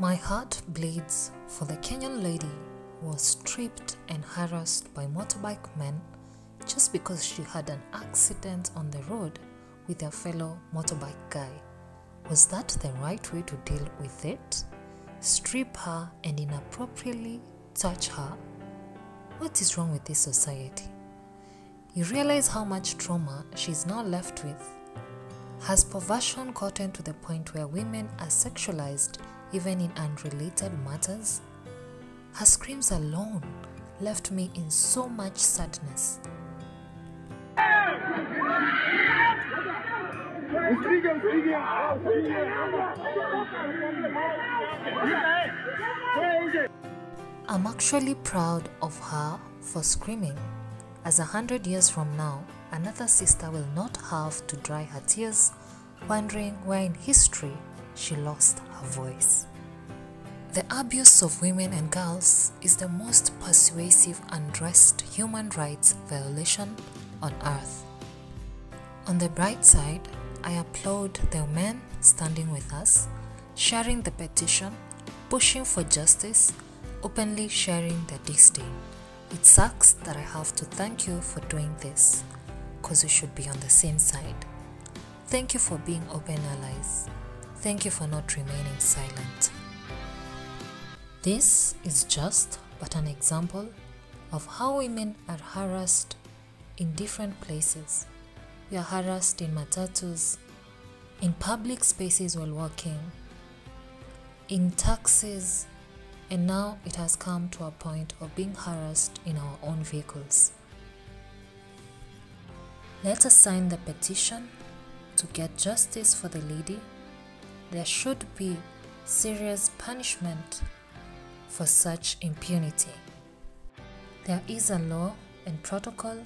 My heart bleeds for the Kenyan lady who was stripped and harassed by motorbike men just because she had an accident on the road with a fellow motorbike guy. Was that the right way to deal with it? Strip her and inappropriately touch her? What is wrong with this society? You realize how much trauma she's now left with. Has perversion gotten to the point where women are sexualized even in unrelated matters? Her screams alone left me in so much sadness. I'm actually proud of her for screaming, as a hundred years from now, another sister will not have to dry her tears wondering where in history she lost her voice. The abuse of women and girls is the most persuasive undressed human rights violation on earth. On the bright side, I applaud the men standing with us, sharing the petition, pushing for justice, openly sharing their disdain. It sucks that I have to thank you for doing this, because we should be on the same side. Thank you for being open allies. Thank you for not remaining silent. This is just but an example of how women are harassed in different places. We are harassed in matatus, in public spaces while walking, in taxis, and now it has come to a point of being harassed in our own vehicles. Let us sign the petition to get justice for the lady. There should be serious punishment for such impunity. There is a law and protocol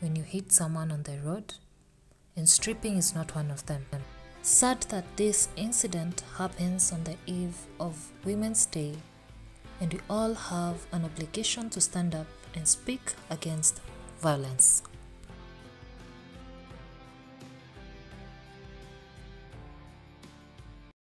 when you hit someone on the road, and stripping is not one of them. Sad that this incident happens on the eve of Women's Day, and we all have an obligation to stand up and speak against violence.